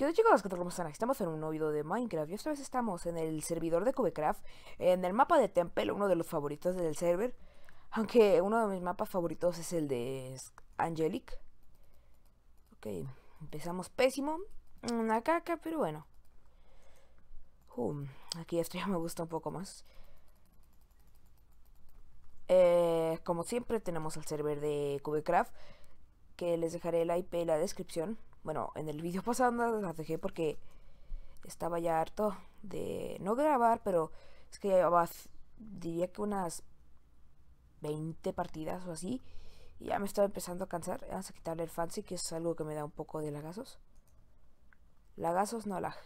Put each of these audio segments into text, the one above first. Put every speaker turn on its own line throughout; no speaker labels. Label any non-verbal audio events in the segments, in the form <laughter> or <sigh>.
¿Qué chicos? ¿Qué tal? ¿Cómo están? Estamos en un nuevo video de Minecraft y esta vez estamos en el servidor de Cubecraft En el mapa de Temple, uno de los favoritos del server Aunque uno de mis mapas favoritos es el de Angelic Ok, empezamos pésimo Una caca, pero bueno Aquí esto ya me gusta un poco más eh, Como siempre tenemos el server de Cubecraft Que les dejaré el IP en la descripción bueno, en el vídeo pasado las dejé porque estaba ya harto de no grabar, pero es que llevaba, diría que unas 20 partidas o así. Y ya me estaba empezando a cansar. Vamos a quitarle el fancy, que es algo que me da un poco de lagazos. Lagazos, no lag.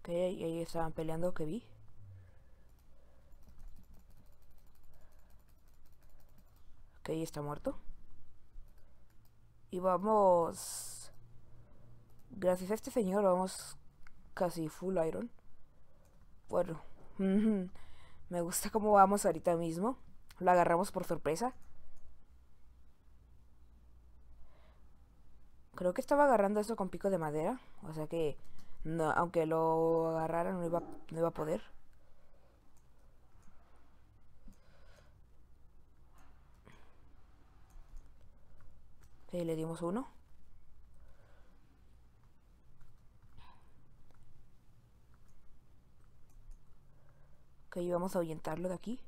Ok, ahí estaban peleando que vi. Ok, está muerto. Y vamos... Gracias a este señor vamos casi full iron. Bueno. <laughs> Me gusta cómo vamos ahorita mismo. Lo agarramos por sorpresa. Creo que estaba agarrando esto con pico de madera. O sea que... No, aunque lo agarrara no iba, no iba a poder. Le dimos uno. Ok, vamos a ahuyentarlo de aquí.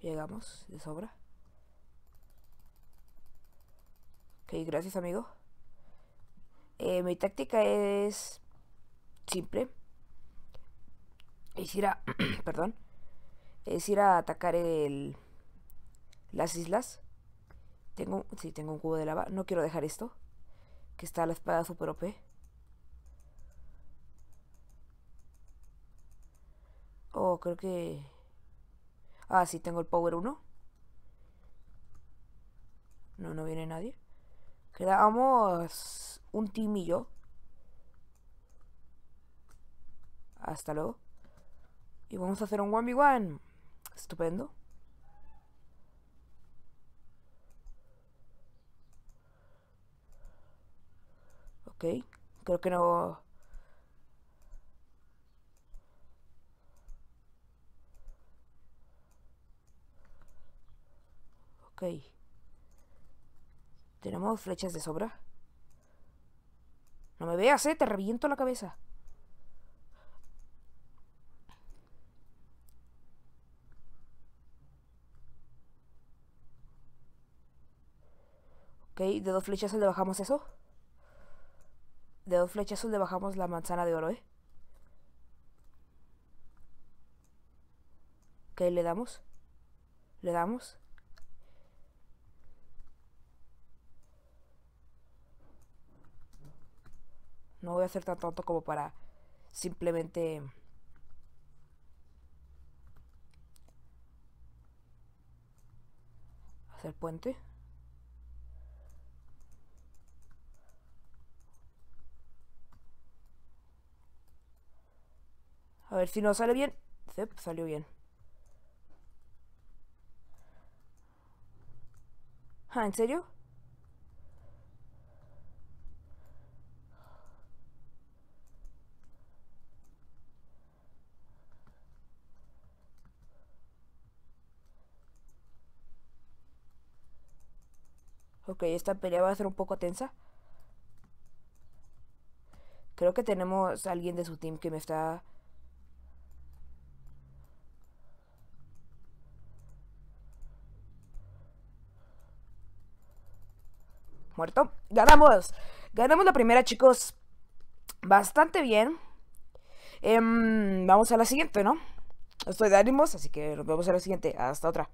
Llegamos de sobra. Ok, gracias amigo. Eh, mi táctica es simple. Es ir a... <clears throat> perdón. Es ir a atacar el las islas. Tengo, sí, tengo un cubo de lava. No quiero dejar esto. Que está la espada super OP. Oh, creo que... Ah, sí, tengo el Power 1. No, no viene nadie. Quedamos un team yo. Hasta luego. Y vamos a hacer un 1v1. Estupendo. Creo que no... Ok. Tenemos flechas de sobra. No me veas, eh, te reviento la cabeza. Ok, de dos flechas le bajamos eso de dos flechazos le bajamos la manzana de oro, ¿eh? Ok, le damos. Le damos. No voy a hacer tan tonto como para simplemente... Hacer puente. A ver si no sale bien. Zep, salió bien. Ah, ¿en serio? Ok, esta pelea va a ser un poco tensa. Creo que tenemos a alguien de su team que me está Muerto. Ganamos. Ganamos la primera, chicos. Bastante bien. Em, vamos a la siguiente, ¿no? Estoy de ánimos, así que nos vemos en la siguiente. Hasta otra.